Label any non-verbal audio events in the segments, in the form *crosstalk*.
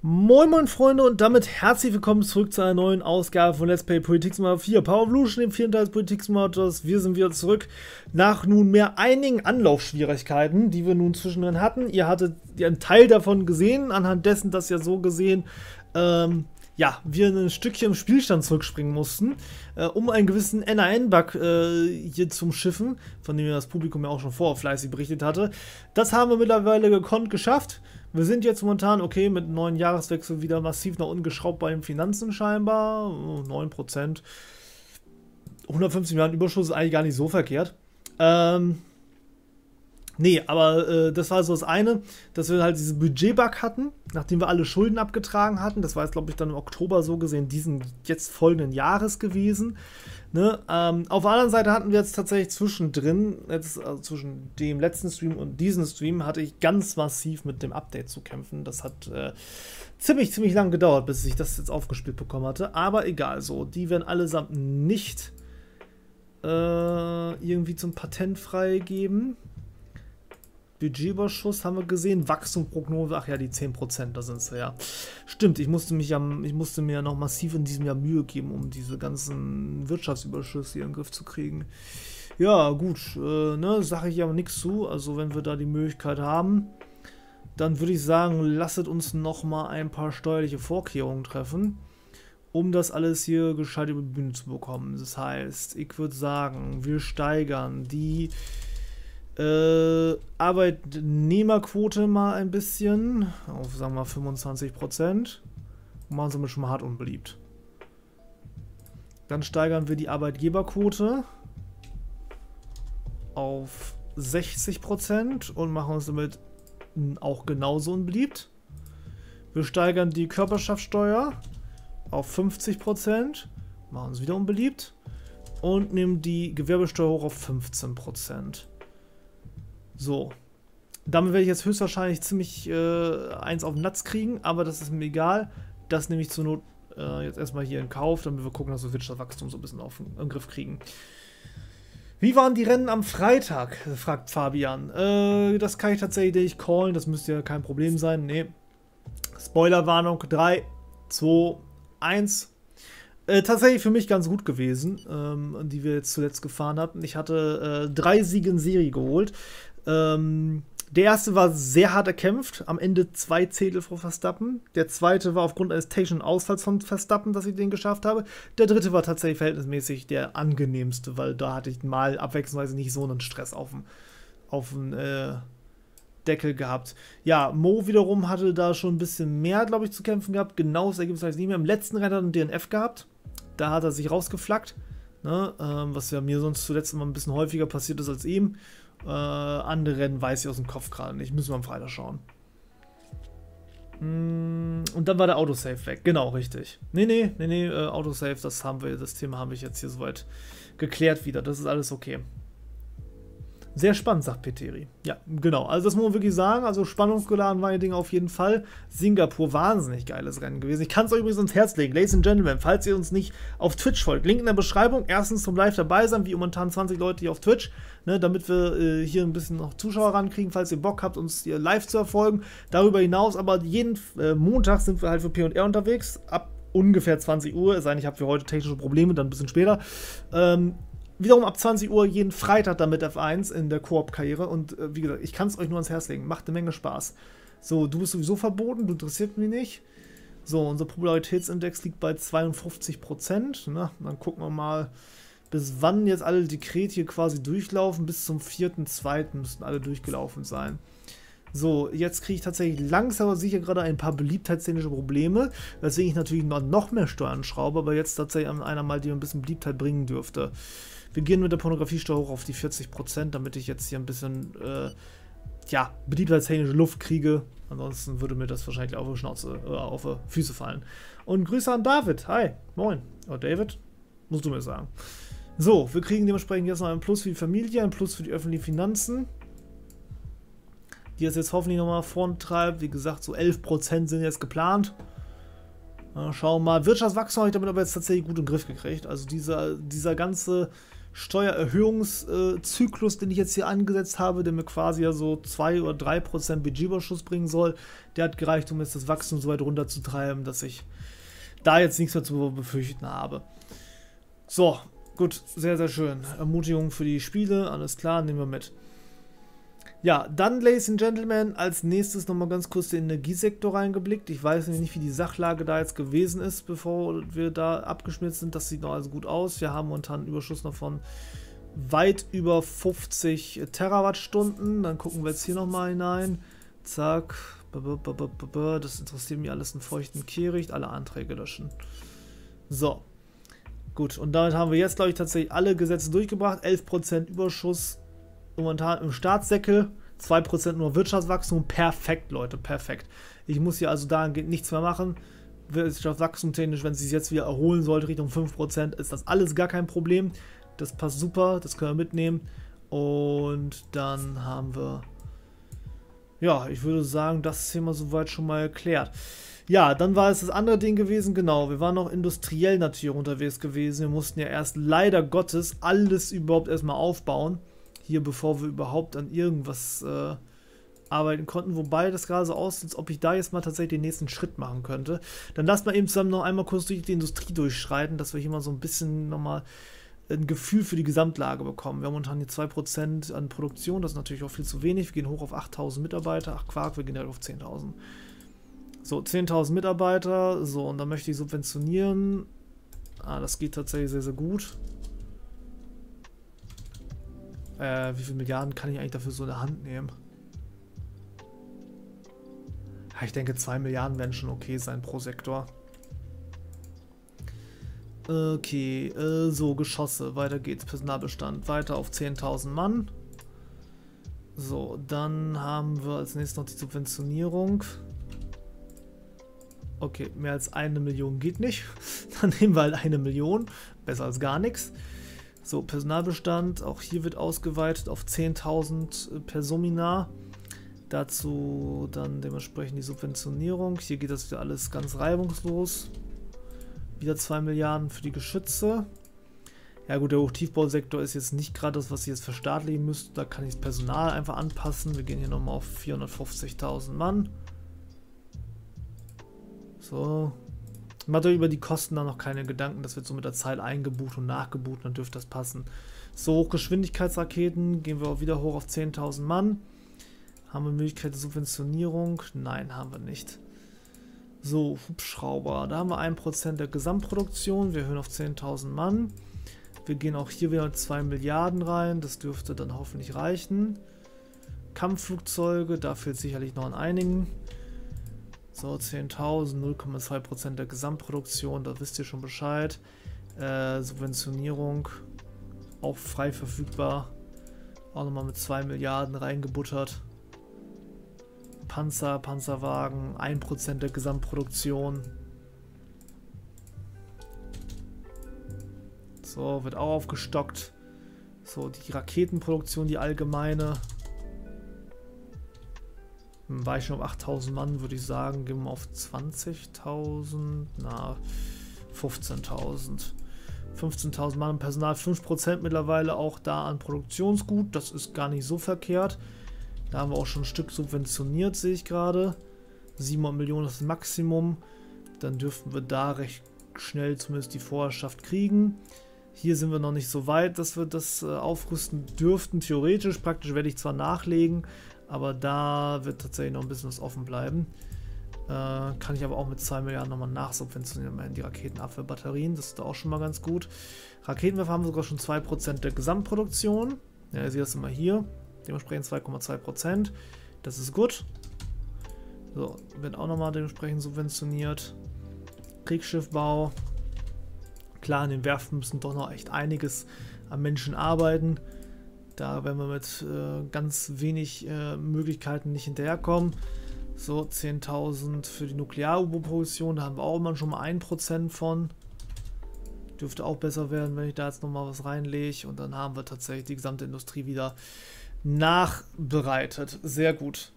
Moin moin Freunde und damit herzlich willkommen zurück zu einer neuen Ausgabe von Let's Play Politics Mod 4 Power Evolution, dem vierten Teil des Politics Motors. Wir sind wieder zurück nach nunmehr einigen Anlaufschwierigkeiten, die wir nun zwischendrin hatten. Ihr hattet einen Teil davon gesehen, anhand dessen, dass ja so gesehen ähm, ja, wir ein Stückchen im Spielstand zurückspringen mussten, äh, um einen gewissen NAN-Bug äh, hier zum Schiffen, von dem das Publikum ja auch schon vorher fleißig berichtet hatte. Das haben wir mittlerweile gekonnt geschafft. Wir sind jetzt momentan, okay, mit einem neuen Jahreswechsel wieder massiv nach unten geschraubt bei den Finanzen scheinbar. 9%. 150 Milliarden Überschuss ist eigentlich gar nicht so verkehrt. Ähm, Nee, aber äh, das war so das eine, dass wir halt diesen Budgetbug hatten, nachdem wir alle Schulden abgetragen hatten. Das war jetzt, glaube ich, dann im Oktober so gesehen, diesen jetzt folgenden Jahres gewesen. Ne? Ähm, auf der anderen Seite hatten wir jetzt tatsächlich zwischendrin, jetzt, also zwischen dem letzten Stream und diesem Stream, hatte ich ganz massiv mit dem Update zu kämpfen. Das hat äh, ziemlich, ziemlich lang gedauert, bis ich das jetzt aufgespielt bekommen hatte. Aber egal, so, die werden allesamt nicht äh, irgendwie zum Patent freigeben. Budgetüberschuss haben wir gesehen. Wachstumsprognose, ach ja, die 10%, da sind sie ja. Stimmt, ich musste, mich ja, ich musste mir ja noch massiv in diesem Jahr Mühe geben, um diese ganzen Wirtschaftsüberschüsse hier in den Griff zu kriegen. Ja, gut, äh, ne, sage ich aber nichts zu. Also, wenn wir da die Möglichkeit haben, dann würde ich sagen, lasset uns nochmal ein paar steuerliche Vorkehrungen treffen, um das alles hier gescheit über die Bühne zu bekommen. Das heißt, ich würde sagen, wir steigern die äh, Arbeitnehmerquote mal ein bisschen auf, sagen wir mal, 25 Prozent. Machen sie mir schon mal hart unbeliebt. Dann steigern wir die Arbeitgeberquote auf 60 Prozent und machen uns damit auch genauso unbeliebt. Wir steigern die Körperschaftssteuer auf 50 Prozent, machen uns wieder unbeliebt und nehmen die Gewerbesteuer hoch auf 15 Prozent. So. Damit werde ich jetzt höchstwahrscheinlich ziemlich äh, eins auf den Latz kriegen, aber das ist mir egal. Das nehme ich zur Not äh, jetzt erstmal hier in Kauf, damit wir gucken, dass wir Wirtschaftswachstum so ein bisschen auf den Griff kriegen. Wie waren die Rennen am Freitag? fragt Fabian. Äh, das kann ich tatsächlich callen, das müsste ja kein Problem sein. Nee. Spoilerwarnung 3, 2, 1. Äh, tatsächlich für mich ganz gut gewesen, ähm, die wir jetzt zuletzt gefahren hatten. Ich hatte äh, drei Siege in Serie geholt. Ähm, der erste war sehr hart erkämpft, am Ende zwei Zehntel vor Verstappen. Der zweite war aufgrund eines technischen Ausfalls von Verstappen, dass ich den geschafft habe. Der dritte war tatsächlich verhältnismäßig der angenehmste, weil da hatte ich mal abwechslungsweise nicht so einen Stress auf dem, auf äh, Deckel gehabt. Ja, Mo wiederum hatte da schon ein bisschen mehr, glaube ich, zu kämpfen gehabt. Genau das Ergebnis weiß ich nicht mehr. Im letzten Rennen hat er einen DNF gehabt. Da hat er sich rausgeflackt. Ne? Ähm, was ja mir sonst zuletzt immer ein bisschen häufiger passiert ist als ihm. Äh, andere Rennen weiß ich aus dem Kopf gerade nicht. Müssen wir am Freitag schauen. Mm, und dann war der Autosave weg. Genau, richtig. Nee, nee, nee, nee, äh, Autosave, das haben wir, das Thema habe ich jetzt hier soweit geklärt wieder. Das ist alles okay. Sehr spannend, sagt Peteri. Ja, genau. Also das muss man wirklich sagen. Also spannungsgeladen war die Dinge auf jeden Fall. Singapur, wahnsinnig geiles Rennen gewesen. Ich kann es euch übrigens ans Herz legen. Ladies and Gentlemen, falls ihr uns nicht auf Twitch folgt, Link in der Beschreibung. Erstens zum Live dabei sein, wie momentan 20 Leute hier auf Twitch, ne, damit wir äh, hier ein bisschen noch Zuschauer rankriegen, falls ihr Bock habt, uns hier live zu erfolgen. Darüber hinaus aber jeden äh, Montag sind wir halt für P&R unterwegs. Ab ungefähr 20 Uhr, es sei denn, ich habe für heute technische Probleme, dann ein bisschen später. Ähm, wiederum ab 20 Uhr jeden Freitag damit F1 in der Koop-Karriere. Und äh, wie gesagt, ich kann es euch nur ans Herz legen. Macht eine Menge Spaß. So, du bist sowieso verboten, du interessierst mich nicht. So, unser Popularitätsindex liegt bei 52 Prozent. Ne? Dann gucken wir mal, bis wann jetzt alle Dekrete hier quasi durchlaufen. Bis zum 4.2. müssten alle durchgelaufen sein. So, jetzt kriege ich tatsächlich langsam aber sicher gerade ein paar beliebtheitstechnische Probleme, weswegen ich natürlich noch, noch mehr Steuern schraube, aber jetzt tatsächlich an einer mal, die ein bisschen Beliebtheit bringen dürfte. Wir gehen mit der Pornografiesteuer hoch auf die 40%, damit ich jetzt hier ein bisschen, äh, ja, beliebtheitstechnische Luft kriege. Ansonsten würde mir das wahrscheinlich auf die Schnauze, äh, auf die Füße fallen. Und Grüße an David. Hi, moin. Oh, David, musst du mir sagen. So, wir kriegen dementsprechend jetzt noch ein Plus für die Familie, ein Plus für die öffentlichen Finanzen. Die es jetzt hoffentlich nochmal vorntreibt. Wie gesagt, so 11% sind jetzt geplant. Schauen wir mal. Wirtschaftswachstum habe ich damit aber jetzt tatsächlich gut im Griff gekriegt. Also dieser, dieser ganze Steuererhöhungszyklus, den ich jetzt hier angesetzt habe, der mir quasi ja so 2 oder 3% Budgetüberschuss bringen soll, der hat gereicht, um jetzt das Wachstum so weit runterzutreiben, dass ich da jetzt nichts mehr zu befürchten habe. So, gut, sehr, sehr schön. Ermutigung für die Spiele, alles klar, nehmen wir mit. Ja, dann, Ladies and Gentlemen, als nächstes nochmal ganz kurz den Energiesektor reingeblickt. Ich weiß nicht, wie die Sachlage da jetzt gewesen ist, bevor wir da abgeschmiert sind. Das sieht noch alles gut aus. Wir haben momentan einen Überschuss noch von weit über 50 Terawattstunden. Dann gucken wir jetzt hier nochmal hinein. Zack. Das interessiert mich alles in feuchten Kehricht. Alle Anträge löschen. So. Gut, und damit haben wir jetzt, glaube ich, tatsächlich alle Gesetze durchgebracht. 11% Überschuss momentan im Staatssäckel, 2% nur Wirtschaftswachstum. Perfekt, Leute, perfekt. Ich muss hier also dahingehend nichts mehr machen. Wirtschaftswachstum technisch, wenn es sich jetzt wieder erholen sollte, Richtung 5%, ist das alles gar kein Problem. Das passt super, das können wir mitnehmen. Und dann haben wir, ja, ich würde sagen, das Thema soweit schon mal erklärt. Ja, dann war es das andere Ding gewesen, genau. Wir waren noch industriell natürlich unterwegs gewesen. Wir mussten ja erst leider Gottes alles überhaupt erstmal aufbauen hier, bevor wir überhaupt an irgendwas äh, arbeiten konnten. Wobei das gerade so aussieht, als ob ich da jetzt mal tatsächlich den nächsten Schritt machen könnte. Dann lasst mal eben zusammen noch einmal kurz durch die Industrie durchschreiten, dass wir hier mal so ein bisschen nochmal ein Gefühl für die Gesamtlage bekommen. Wir haben momentan hier 2% an Produktion, das ist natürlich auch viel zu wenig. Wir gehen hoch auf 8.000 Mitarbeiter. Ach Quark, wir gehen halt auf 10.000. So, 10.000 Mitarbeiter. So, und dann möchte ich subventionieren. Ah, das geht tatsächlich sehr, sehr gut. Äh, wie viele Milliarden kann ich eigentlich dafür so in der Hand nehmen? Ja, ich denke, 2 Milliarden werden schon okay sein pro Sektor. Okay, äh, so, Geschosse. Weiter geht's. Personalbestand. Weiter auf 10.000 Mann. So, dann haben wir als nächstes noch die Subventionierung. Okay, mehr als eine Million geht nicht. *laughs* Dann nehmen wir halt eine Million. Besser als gar nichts. So, Personalbestand, auch hier wird ausgeweitet auf 10.000 per Seminar. Dazu dann dementsprechend die Subventionierung. Hier geht das wieder alles ganz reibungslos. Wieder 2 Milliarden für die Geschütze. Ja gut, der Hochtiefbausektor ist jetzt nicht gerade das, was ich jetzt verstaatlichen müsste. Da kann ich das Personal einfach anpassen. Wir gehen hier nochmal auf 450.000 Mann. So, Macht euch über die Kosten da noch keine Gedanken. Das wird so mit der Zeit eingebucht und nachgebucht. Dann dürfte das passen. So, Hochgeschwindigkeitsraketen. Gehen wir auch wieder hoch auf 10.000 Mann. Haben wir Möglichkeit der Subventionierung? Nein, haben wir nicht. So, Hubschrauber. Da haben wir 1% der Gesamtproduktion. Wir erhöhen auf 10.000 Mann. Wir gehen auch hier wieder 2 Milliarden rein. Das dürfte dann hoffentlich reichen. Kampfflugzeuge, da fehlt sicherlich noch an einigen. So, 10.000, 0,2% der Gesamtproduktion, da wisst ihr schon Bescheid. Äh, Subventionierung, auch frei verfügbar. Auch nochmal mit 2 Milliarden reingebuttert. Panzer, Panzerwagen, 1% der Gesamtproduktion. So, wird auch aufgestockt. So, die Raketenproduktion, die allgemeine. War ich schon auf 8000 Mann, würde ich sagen. Gehen wir auf 20.000. Na, 15.000. 15.000 Mann Personal, 5% mittlerweile auch da an Produktionsgut. Das ist gar nicht so verkehrt. Da haben wir auch schon ein Stück subventioniert, sehe ich gerade. 700 Millionen ist das Maximum. Dann dürften wir da recht schnell zumindest die Vorherrschaft kriegen. Hier sind wir noch nicht so weit, dass wir das äh, aufrüsten dürften. Theoretisch, praktisch werde ich zwar nachlegen, aber da wird tatsächlich noch ein bisschen was offen bleiben. Äh, kann ich aber auch mit 2 Milliarden nochmal nachsubventionieren, die Raketenabwehrbatterien. Das ist da auch schon mal ganz gut. Raketenwerfer haben sogar schon 2% der Gesamtproduktion. Ja, ihr seht das immer hier. Dementsprechend 2,2%. Das ist gut. So, wird auch nochmal dementsprechend subventioniert. Kriegsschiffbau. Klar, in den Werften müssen doch noch echt einiges an Menschen arbeiten. Da werden wir mit äh, ganz wenig äh, Möglichkeiten nicht hinterherkommen. So, 10.000 für die Nuklear-U-Boot-Produktion, da haben wir auch immer schon mal 1% von. Dürfte auch besser werden, wenn ich da jetzt nochmal was reinlege. Und dann haben wir tatsächlich die gesamte Industrie wieder nachbereitet. Sehr gut.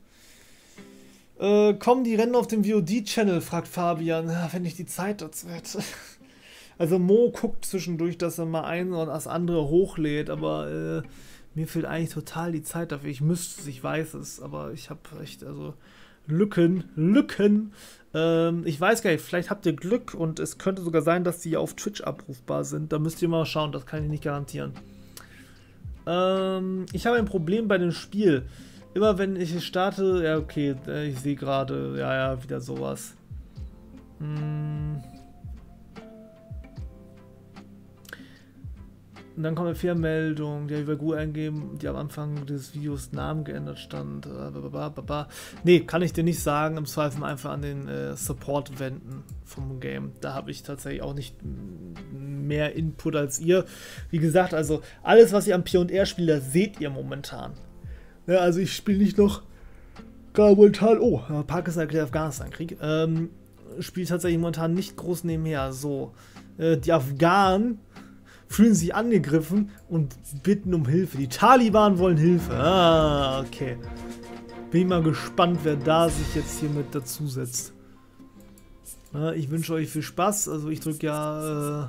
Äh, kommen die Rennen auf dem VOD-Channel, fragt Fabian. *laughs* Wenn ich die Zeit dazu hätte. *laughs* Also Mo guckt zwischendurch, dass er mal ein und das andere hochlädt, aber äh, mir fehlt eigentlich total die Zeit dafür. Ich müsste es, ich weiß es, aber ich habe echt, also Lücken, Lücken. Ähm, ich weiß gar nicht, vielleicht habt ihr Glück und es könnte sogar sein, dass die auf Twitch abrufbar sind. Da müsst ihr mal schauen, das kann ich nicht garantieren. Ähm, ich habe ein Problem bei dem Spiel. Immer wenn ich starte, ja okay, äh, ich sehe gerade, ja, ja, wieder sowas. Hm. Und dann kommt eine Fehlermeldung, die habe ich bei Google eingeben, die am Anfang des Videos Namen geändert stand. Äh, nee, kann ich dir nicht sagen. Im Zweifel einfach an den äh, Support wenden vom Game. Da habe ich tatsächlich auch nicht mehr Input als ihr. Wie gesagt, also alles, was ihr am P&R spielt, das seht ihr momentan. Ja, also ich spiele nicht noch gar momentan, oh, Pakistan erklärt Afghanistan-Krieg. Ähm, spielt tatsächlich momentan nicht groß nebenher. So, äh, die Afghanen fühlen sich angegriffen und bitten um Hilfe. Die Taliban wollen Hilfe. Ah, okay. Bin mal gespannt, wer da sich jetzt hier mit dazusetzt. Ja, ich wünsche euch viel Spaß. Also ich drücke ja äh,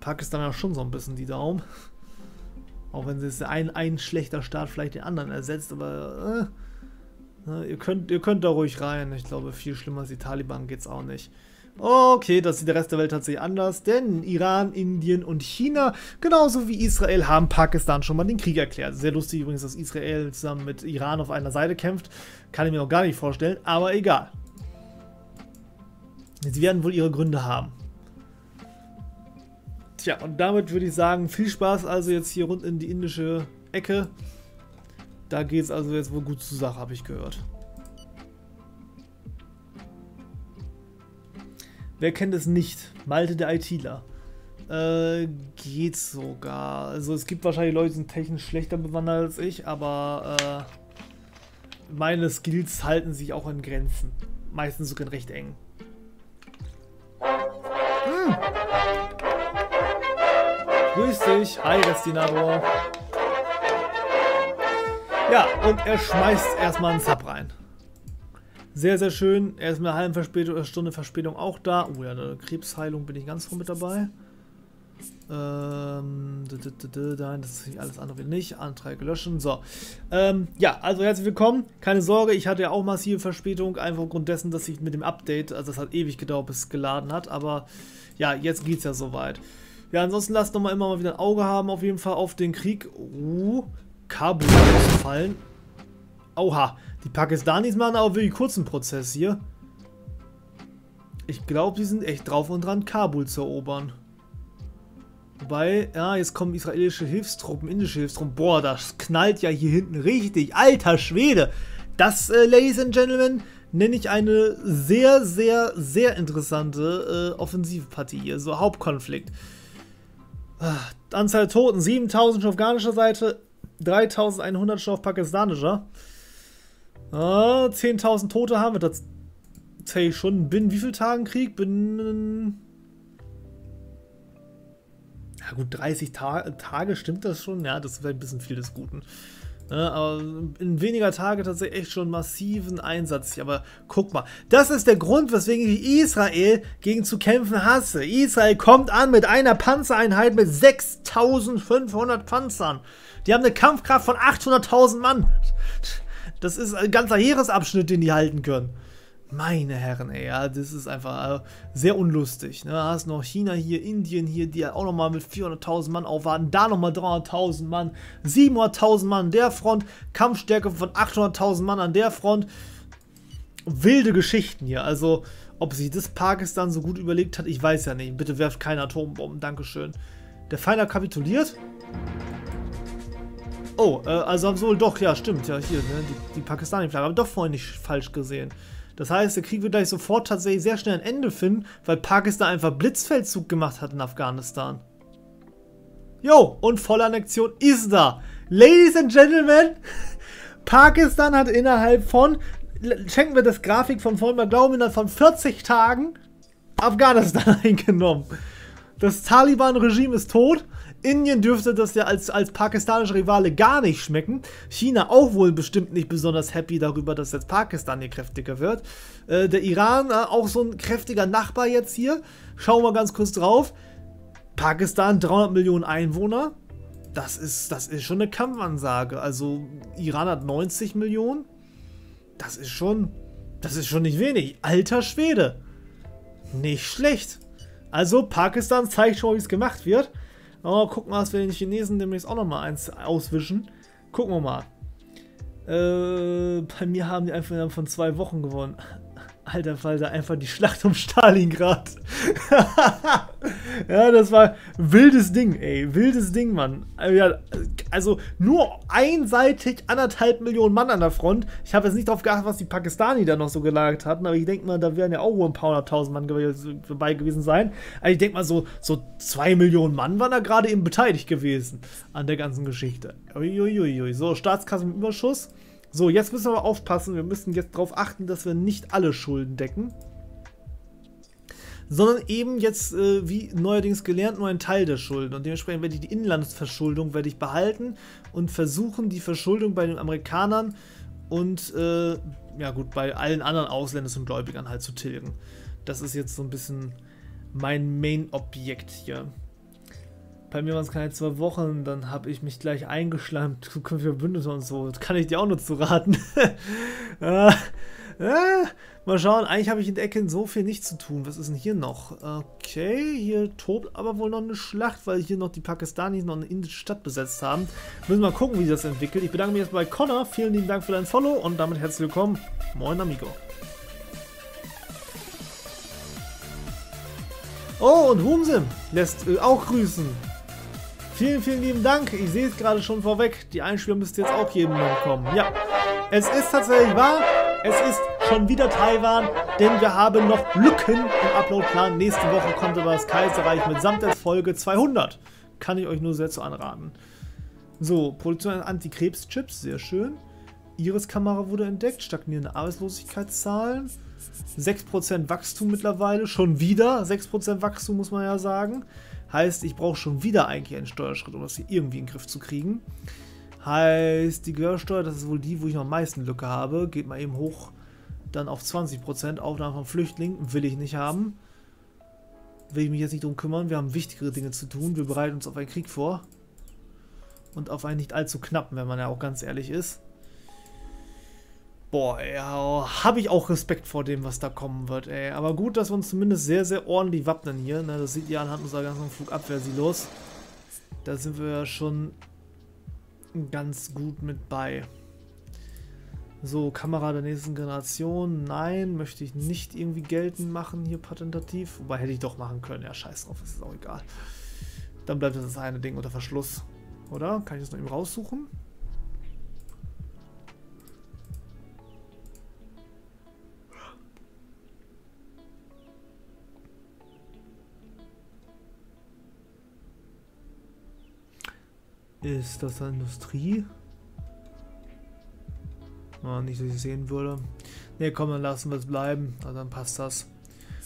Pakistan ja schon so ein bisschen die Daumen. Auch wenn es ein, ein schlechter Start vielleicht den anderen ersetzt, aber äh, ihr, könnt, ihr könnt da ruhig rein. Ich glaube, viel schlimmer als die Taliban geht es auch nicht. Okay, das sieht der Rest der Welt tatsächlich anders, denn Iran, Indien und China, genauso wie Israel, haben Pakistan schon mal den Krieg erklärt. Sehr lustig übrigens, dass Israel zusammen mit Iran auf einer Seite kämpft. Kann ich mir noch gar nicht vorstellen, aber egal. Sie werden wohl ihre Gründe haben. Tja, und damit würde ich sagen, viel Spaß also jetzt hier rund in die indische Ecke. Da geht es also jetzt wohl gut zur Sache, habe ich gehört. Wer kennt es nicht? Malte der ITler. Äh, geht sogar. Also es gibt wahrscheinlich Leute, die sind technisch schlechter bewandert als ich, aber äh, meine Skills halten sich auch in Grenzen. Meistens sogar recht eng. Hm. Grüß dich. Hi, Destinator. Ja, und er schmeißt erstmal einen Sub rein. Sehr, sehr schön. Er ist mit einer halben Verspätung, Stunde Verspätung auch da. Oh ja, eine Krebsheilung bin ich ganz froh mit dabei. Ähm, nein, das ist alles andere nicht. Anträge löschen. So. Ähm, ja, also herzlich willkommen. Keine Sorge, ich hatte ja auch massive Verspätung, einfach aufgrund dessen, dass ich mit dem Update, also das hat ewig gedauert, bis es geladen hat, aber ja, jetzt geht's ja soweit. Ja, ansonsten lasst doch mal immer mal wieder ein Auge haben, auf jeden Fall auf den Krieg. Uh, Kabul fallen. Oha, die Pakistanis machen auch wirklich kurzen Prozess hier. Ich glaube, die sind echt drauf und dran, Kabul zu erobern. Wobei, ja, jetzt kommen israelische Hilfstruppen, indische Hilfstruppen. Boah, das knallt ja hier hinten richtig. Alter Schwede. Das, äh, Ladies and Gentlemen, nenne ich eine sehr, sehr, sehr interessante äh, Offensivpartie hier. So Hauptkonflikt. Äh, Anzahl Toten, 7000 schon auf afghanischer Seite, 3100 schon auf pakistanischer. Ah, 10.000 Tote haben wir tatsächlich schon. Binnen wie vielen Tagen Krieg? Binnen. Ja, gut, 30 Ta Tage stimmt das schon. Ja, das wäre ein bisschen viel des Guten. Ja, aber in weniger Tage tatsächlich echt schon massiven Einsatz. Aber guck mal, das ist der Grund, weswegen ich Israel gegen zu kämpfen hasse. Israel kommt an mit einer Panzereinheit mit 6500 Panzern. Die haben eine Kampfkraft von 800.000 Mann. Das ist ein ganzer Heeresabschnitt, den die halten können. Meine Herren, ey, ja, das ist einfach äh, sehr unlustig. Ne? Da hast noch China hier, Indien hier, die auch nochmal mit 400.000 Mann aufwarten. Da nochmal 300.000 Mann, 700.000 Mann an der Front, Kampfstärke von 800.000 Mann an der Front. Wilde Geschichten hier. Also, ob sich das Pakistan so gut überlegt hat, ich weiß ja nicht. Bitte werft keine Atombomben, Dankeschön. Der Feind hat kapituliert? Oh, äh, also wohl doch, ja, stimmt, ja, hier, ne, die, die Pakistani-Flagge, aber doch vorhin nicht falsch gesehen. Das heißt, der Krieg wird gleich sofort tatsächlich sehr schnell ein Ende finden, weil Pakistan einfach Blitzfeldzug gemacht hat in Afghanistan. Jo, und Vollannexion ist da. Ladies and Gentlemen, *laughs* Pakistan hat innerhalb von, schenken wir das Grafik von vorhin mal glauben, innerhalb von 40 Tagen Afghanistan *laughs* eingenommen. Das Taliban-Regime ist tot Indien dürfte das ja als, als pakistanische Rivale gar nicht schmecken. China auch wohl bestimmt nicht besonders happy darüber, dass jetzt Pakistan hier kräftiger wird. Äh, der Iran, äh, auch so ein kräftiger Nachbar jetzt hier. Schauen wir ganz kurz drauf. Pakistan 300 Millionen Einwohner. Das ist, das ist schon eine Kampfansage. Also Iran hat 90 Millionen. Das ist schon, das ist schon nicht wenig. Alter Schwede. Nicht schlecht. Also Pakistan zeigt schon, wie es gemacht wird. Oh, gucken wir, dass wir den Chinesen demnächst auch nochmal eins auswischen. Gucken wir mal. Äh, bei mir haben die einfach von zwei Wochen gewonnen. Alter Falter, einfach die Schlacht um Stalingrad. *laughs* *laughs* ja, das war wildes Ding, ey. Wildes Ding, Mann. Also nur einseitig anderthalb Millionen Mann an der Front. Ich habe jetzt nicht darauf geachtet, was die Pakistani da noch so gelagert hatten, aber ich denke mal, da werden ja auch wohl ein paar hunderttausend Mann dabei gewesen sein. Also ich denke mal, so, so zwei Millionen Mann waren da gerade eben beteiligt gewesen an der ganzen Geschichte. Uiuiui. So, Staatskasse mit Überschuss. So, jetzt müssen wir aufpassen. Wir müssen jetzt darauf achten, dass wir nicht alle Schulden decken. Sondern eben jetzt, äh, wie neuerdings gelernt, nur ein Teil der Schulden. Und dementsprechend werde ich die Inlandsverschuldung werde ich behalten und versuchen, die Verschuldung bei den Amerikanern und, äh, ja gut, bei allen anderen ausländischen Gläubigern halt zu tilgen. Das ist jetzt so ein bisschen mein Main-Objekt hier. Bei mir waren es keine zwei Wochen, dann habe ich mich gleich eingeschleimt, *laughs* zukünftige Bündnisse und so. Das kann ich dir auch nur zu raten. *laughs* äh, mal schauen, eigentlich habe ich in der Ecke so viel nicht zu tun. Was ist denn hier noch? Okay, hier tobt aber wohl noch eine Schlacht, weil hier noch die Pakistanis noch eine indische Stadt besetzt haben. Müssen wir mal gucken, wie das entwickelt. Ich bedanke mich jetzt bei Connor. Vielen lieben Dank für dein Follow und damit herzlich willkommen. Moin, Amigo. Oh, und Humsim lässt äh, auch grüßen. Vielen, vielen lieben Dank. Ich sehe es gerade schon vorweg. Die Einspielung müsste jetzt auch jedem noch kommen. Ja, es ist tatsächlich wahr. Es ist schon wieder Taiwan, denn wir haben noch Lücken im Uploadplan. Nächste Woche kommt aber das Kaiserreich mitsamt der Folge 200. Kann ich euch nur sehr zu anraten. So, Produktion an Antikrebschips, sehr schön. Iris-Kamera wurde entdeckt, stagnierende Arbeitslosigkeitszahlen. 6% Wachstum mittlerweile, schon wieder 6% Wachstum muss man ja sagen. Heißt, ich brauche schon wieder eigentlich einen Steuerschritt, um das hier irgendwie in den Griff zu kriegen. Heißt, die Gewerbesteuer, das ist wohl die, wo ich noch am meisten Lücke habe. Geht mal eben hoch, dann auf 20%. Aufnahme von Flüchtlingen will ich nicht haben. Will ich mich jetzt nicht drum kümmern. Wir haben wichtigere Dinge zu tun. Wir bereiten uns auf einen Krieg vor. Und auf einen nicht allzu knappen, wenn man ja auch ganz ehrlich ist. Boah, ja, habe ich auch Respekt vor dem, was da kommen wird, ey. Aber gut, dass wir uns zumindest sehr, sehr ordentlich wappnen hier. Ne? Das sieht ihr anhand unserer ganzen Flugabwehrsilos. Da sind wir ja schon ganz gut mit bei. So, Kamera der nächsten Generation. Nein, möchte ich nicht irgendwie geltend machen hier patentativ. Wobei hätte ich doch machen können. Ja, scheiß drauf, ist auch egal. Dann bleibt das eine Ding unter Verschluss. Oder? Kann ich das noch eben raussuchen? Ist das Industrie? Oh, nicht, dass ich sehen würde. Ne, komm, dann lassen wir es bleiben. Also dann passt das.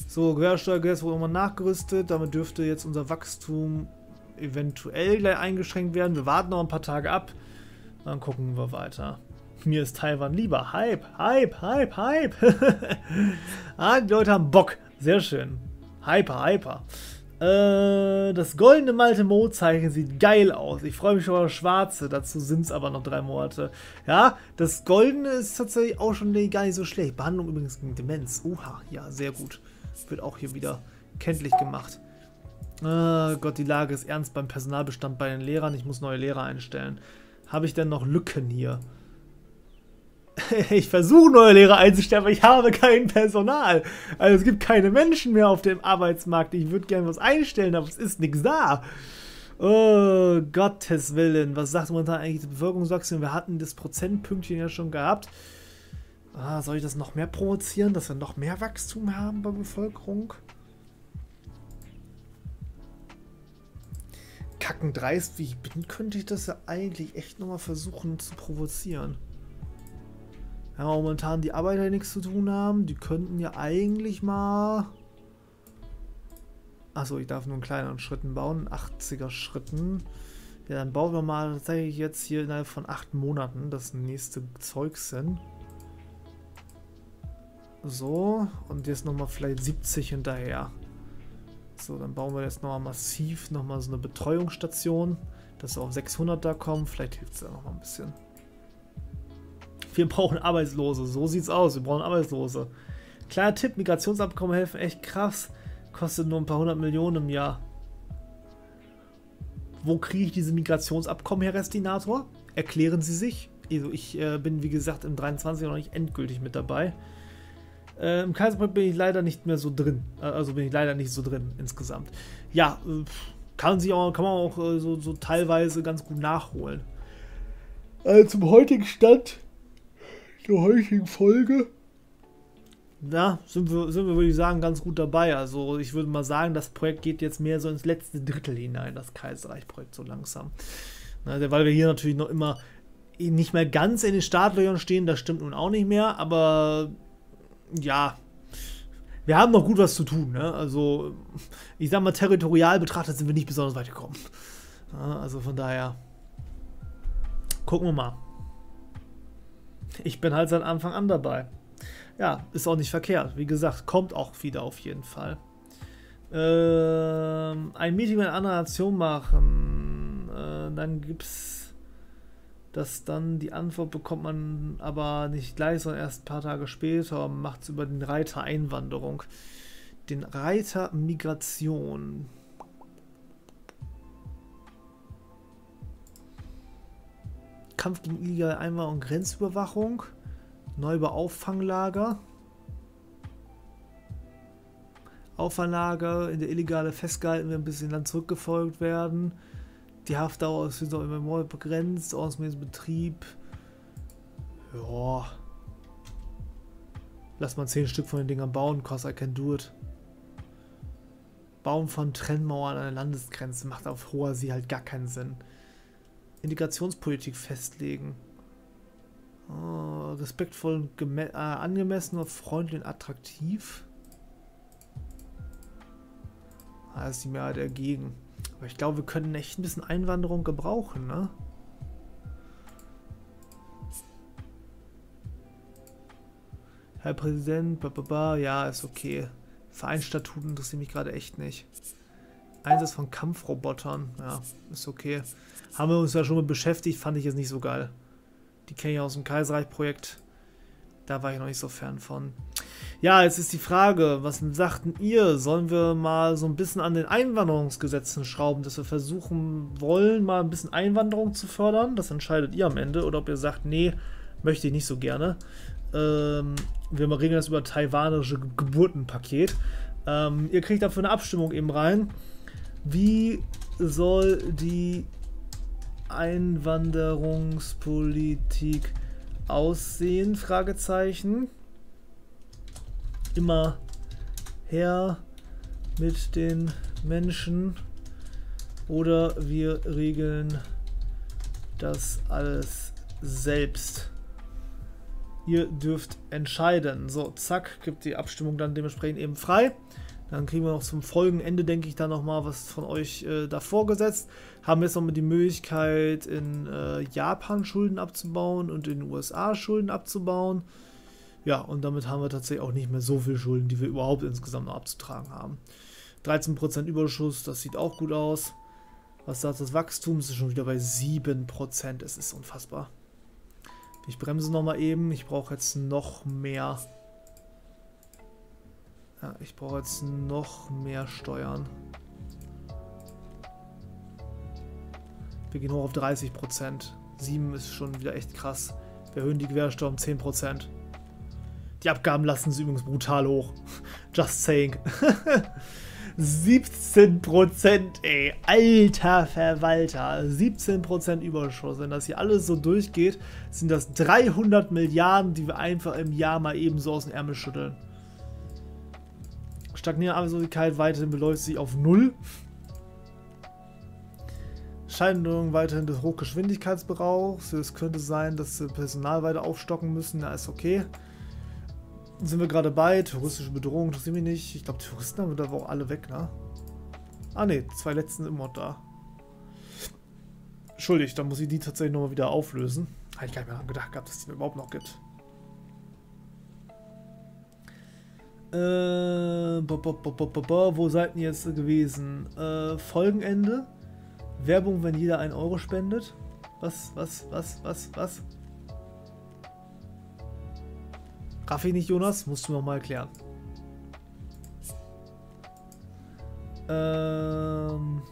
So, Quersteuergesetz wurde nochmal nachgerüstet. Damit dürfte jetzt unser Wachstum eventuell gleich eingeschränkt werden. Wir warten noch ein paar Tage ab. Dann gucken wir weiter. Mir ist Taiwan lieber. Hype, Hype, Hype, Hype. *laughs* ah, die Leute haben Bock. Sehr schön. Hyper, hyper. Äh, das goldene Malte Mo-Zeichen sieht geil aus. Ich freue mich schon auf das schwarze. Dazu sind es aber noch drei Monate. Ja, das goldene ist tatsächlich auch schon gar nicht so schlecht. Behandlung übrigens gegen Demenz. Uha, ja, sehr gut. Wird auch hier wieder kenntlich gemacht. Oh Gott, die Lage ist ernst beim Personalbestand bei den Lehrern. Ich muss neue Lehrer einstellen. Habe ich denn noch Lücken hier? *laughs* ich versuche neue Lehrer einzustellen, aber ich habe kein Personal. Also es gibt keine Menschen mehr auf dem Arbeitsmarkt. Ich würde gerne was einstellen, aber es ist nichts da. Oh, Gottes Willen. Was sagt momentan eigentlich die Bevölkerungswachstum? Wir hatten das Prozentpünktchen ja schon gehabt. Ah, soll ich das noch mehr provozieren, dass wir noch mehr Wachstum haben bei Bevölkerung? Kackendreist wie ich bin, könnte ich das ja eigentlich echt nochmal versuchen zu provozieren. Ja, momentan die Arbeiter nichts zu tun haben. Die könnten ja eigentlich mal... Achso, ich darf nur in kleineren Schritten bauen. 80er Schritten. Ja, dann bauen wir mal tatsächlich jetzt hier innerhalb von 8 Monaten das nächste Zeugs hin. So, und jetzt nochmal vielleicht 70 hinterher. So, dann bauen wir jetzt nochmal massiv nochmal so eine Betreuungsstation, dass wir auf 600 da kommen. Vielleicht hilft es ja nochmal ein bisschen. Wir brauchen Arbeitslose. So sieht's aus. Wir brauchen Arbeitslose. Kleiner Tipp: Migrationsabkommen helfen echt krass. Kostet nur ein paar hundert Millionen im Jahr. Wo kriege ich diese Migrationsabkommen her, Restinator? Erklären Sie sich. Also ich äh, bin, wie gesagt, im 23 noch nicht endgültig mit dabei. Äh, Im Kaiserprojekt bin ich leider nicht mehr so drin. Äh, also bin ich leider nicht so drin insgesamt. Ja, äh, kann, sich auch, kann man auch äh, so, so, teilweise ganz gut nachholen. Äh, zum heutigen Stand der heutigen Folge. Ja, sind wir, sind wir, würde ich sagen, ganz gut dabei. Also ich würde mal sagen, das Projekt geht jetzt mehr so ins letzte Drittel hinein, das Kaiserreich-Projekt so langsam. Na, weil wir hier natürlich noch immer nicht mehr ganz in den Startlöchern stehen, das stimmt nun auch nicht mehr, aber ja, wir haben noch gut was zu tun. Ne? Also, ich sag mal, territorial betrachtet sind wir nicht besonders weit gekommen. Also von daher, gucken wir mal. Ich bin halt seit Anfang an dabei. Ja, ist auch nicht verkehrt. Wie gesagt, kommt auch wieder auf jeden Fall. Ähm, ein Meeting mit einer anderen Nation machen. Äh, dann gibt's das dann, die Antwort bekommt man aber nicht gleich, sondern erst ein paar Tage später. Macht es über den Reiter Einwanderung. Den Reiter Migration. Kampf gegen illegale Einwanderung und Grenzüberwachung. Neubau-Auffanglager. Auffanglager in der illegale festgehalten werden, bis in Land zurückgefolgt werden. Die Haftdauer ist noch immer begrenzt, ordnungsmäßiger Betrieb. Ja. Lass mal 10 Stück von den Dingern bauen, cause I can do it. Bauen von Trennmauern an der Landesgrenze macht auf hoher See halt gar keinen Sinn. Integrationspolitik festlegen. Oh, respektvoll, äh, angemessen, freundlich und attraktiv. Da ist die Mehrheit dagegen. Aber ich glaube, wir können echt ein bisschen Einwanderung gebrauchen, ne? Herr Präsident, bababa, ja, ist okay. Vereinsstatuten interessieren mich gerade echt nicht. Einsatz von Kampfrobotern, ja, ist okay. Haben wir uns ja schon mit beschäftigt, fand ich jetzt nicht so geil. Die kenne ich aus dem Kaiserreich-Projekt. Da war ich noch nicht so fern von. Ja, jetzt ist die Frage, was sagten ihr? Sollen wir mal so ein bisschen an den Einwanderungsgesetzen schrauben, dass wir versuchen wollen, mal ein bisschen Einwanderung zu fördern? Das entscheidet ihr am Ende. Oder ob ihr sagt, nee, möchte ich nicht so gerne. Ähm, wir regeln das über taiwanische Geburtenpaket. Ähm, ihr kriegt dafür eine Abstimmung eben rein. Wie soll die Einwanderungspolitik aussehen? Fragezeichen. Immer her mit den Menschen oder wir regeln das alles selbst. Ihr dürft entscheiden. So, zack, gibt die Abstimmung dann dementsprechend eben frei. Dann kriegen wir noch zum Folgenende, denke ich, dann nochmal was von euch äh, davor gesetzt. Haben jetzt noch mal die Möglichkeit, in äh, Japan Schulden abzubauen und in den USA Schulden abzubauen. Ja, und damit haben wir tatsächlich auch nicht mehr so viel Schulden, die wir überhaupt insgesamt noch abzutragen haben. 13% Überschuss, das sieht auch gut aus. Was sagt das Wachstum? Es ist schon wieder bei 7%. Es ist unfassbar. Ich bremse nochmal eben. Ich brauche jetzt noch mehr ja, ich brauche jetzt noch mehr Steuern. Wir gehen hoch auf 30%. 7 ist schon wieder echt krass. Wir erhöhen die Gewehrsteuer um 10%. Die Abgaben lassen sie übrigens brutal hoch. *laughs* Just saying. *laughs* 17%, ey. Alter Verwalter. 17% Überschuss. Wenn das hier alles so durchgeht, sind das 300 Milliarden, die wir einfach im Jahr mal eben so aus dem Ärmel schütteln. Stagnierende Arbeitslosigkeit weiterhin beläuft sich auf Null. Scheidung weiterhin des Hochgeschwindigkeitsbrauchs. Es könnte sein, dass wir Personal weiter aufstocken müssen. Ja, ist okay. Sind wir gerade bei. Touristische Bedrohung interessiert mich nicht. Ich glaube, Touristen haben wir da auch alle weg, ne? Ah, ne. Zwei letzten immer da. Entschuldigt, dann muss ich die tatsächlich nochmal wieder auflösen. Hätte ich gar nicht mehr gedacht gehabt, dass es die überhaupt noch gibt. Äh bo, bo, bo, wo seid ihr jetzt gewesen? Äh, Folgenende. Werbung, wenn jeder ein Euro spendet. Was, was, was, was, was? Raffi nicht, Jonas? Musst du noch mal erklären. Ähm.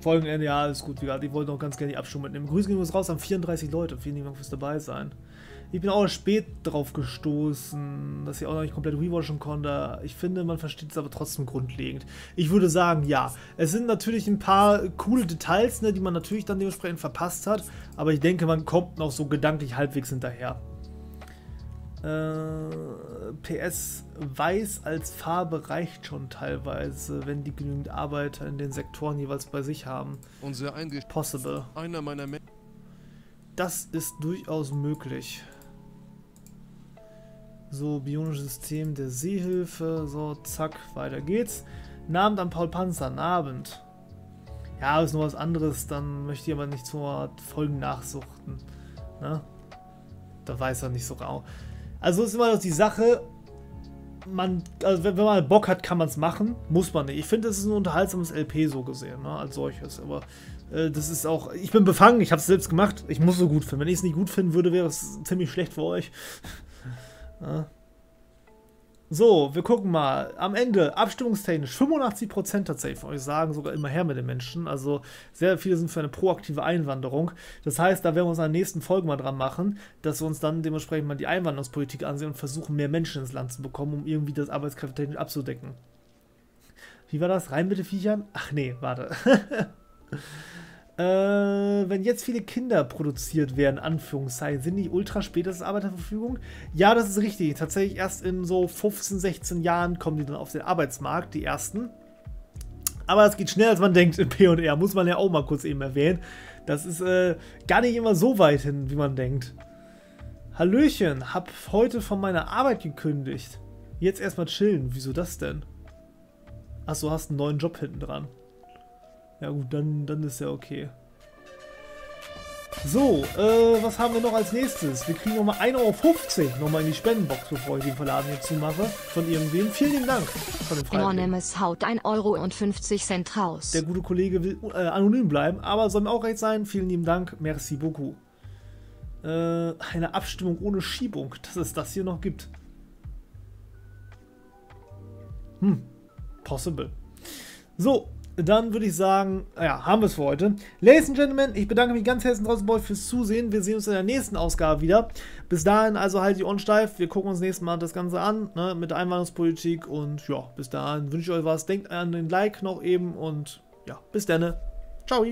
Folgenende, ja, ist gut. Wie gesagt, ich wollte noch ganz gerne die Abstimmung mitnehmen. Grüße gehen uns raus an 34 Leute. Vielen Dank fürs dabei sein. Ich bin auch spät drauf gestoßen, dass ich auch noch nicht komplett rewatchen konnte. Ich finde, man versteht es aber trotzdem grundlegend. Ich würde sagen, ja. Es sind natürlich ein paar coole Details, ne, die man natürlich dann dementsprechend verpasst hat. Aber ich denke, man kommt noch so gedanklich halbwegs hinterher. Äh, PS weiß als Farbe reicht schon teilweise, wenn die genügend Arbeiter in den Sektoren jeweils bei sich haben. Und sehr Possible. Das ist durchaus möglich. So, bionisches System der Seehilfe. So, zack, weiter geht's. Abend an Paul Panzer, Abend. Ja, ist nur was anderes, dann möchte ich aber nicht zur Folgen nachsuchten. Ne? Da weiß er nicht so rau. Also ist immer noch die Sache, man, also wenn, wenn man Bock hat, kann man es machen, muss man nicht. Ich finde, es ist ein unterhaltsames LP so gesehen, ne, als solches. Aber äh, das ist auch, ich bin befangen, ich habe es selbst gemacht, ich muss so gut finden. Wenn ich es nicht gut finden würde, wäre es ziemlich schlecht für euch. Ja. So, wir gucken mal. Am Ende, abstimmungstechnisch, 85% tatsächlich von euch sagen sogar immer her mit den Menschen. Also sehr viele sind für eine proaktive Einwanderung. Das heißt, da werden wir uns in der nächsten Folge mal dran machen, dass wir uns dann dementsprechend mal die Einwanderungspolitik ansehen und versuchen, mehr Menschen ins Land zu bekommen, um irgendwie das arbeitskräftetechnisch abzudecken. Wie war das? Rein bitte Viechern? Ach nee, warte. *laughs* Äh, wenn jetzt viele Kinder produziert werden, Anführungszeichen, sind die ultra spät als Arbeiterverfügung? Ja, das ist richtig. Tatsächlich erst in so 15, 16 Jahren kommen die dann auf den Arbeitsmarkt, die ersten. Aber es geht schneller, als man denkt in P&R, muss man ja auch mal kurz eben erwähnen. Das ist äh, gar nicht immer so weit hin, wie man denkt. Hallöchen, hab heute von meiner Arbeit gekündigt. Jetzt erstmal chillen. Wieso das denn? Achso, hast einen neuen Job hinten dran. Ja gut, dann, dann ist ja okay. So, äh, was haben wir noch als nächstes? Wir kriegen nochmal 1,50 Euro nochmal in die Spendenbox, bevor ich den Verladen hier zumache. Von irgendwem. Vielen lieben Dank von dem Anonymous haut 1,50 Euro raus. Der gute Kollege will äh, anonym bleiben, aber soll mir auch recht sein. Vielen lieben Dank. Merci beaucoup. Äh, eine Abstimmung ohne Schiebung, *laughs* dass es das hier noch gibt. Hm, possible. So, dann würde ich sagen, ja, haben wir es für heute. Ladies and Gentlemen, ich bedanke mich ganz herzlich trotzdem bei euch fürs Zusehen. Wir sehen uns in der nächsten Ausgabe wieder. Bis dahin also halt die Ohren steif. Wir gucken uns nächstes Mal das Ganze an, ne, mit der Einwanderungspolitik. Und ja, bis dahin wünsche ich euch was. Denkt an den Like noch eben und ja, bis dann. Ciao.